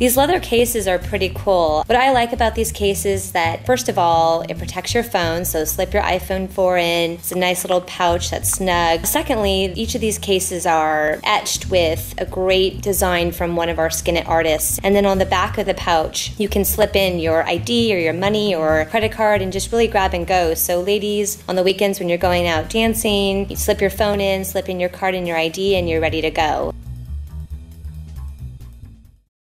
These leather cases are pretty cool. What I like about these cases is that, first of all, it protects your phone, so slip your iPhone 4 in. It's a nice little pouch that's snug. Secondly, each of these cases are etched with a great design from one of our Skinit artists. And then on the back of the pouch, you can slip in your ID or your money or credit card and just really grab and go. So, ladies, on the weekends when you're going out dancing, you slip your phone in, slip in your card and your ID, and you're ready to go.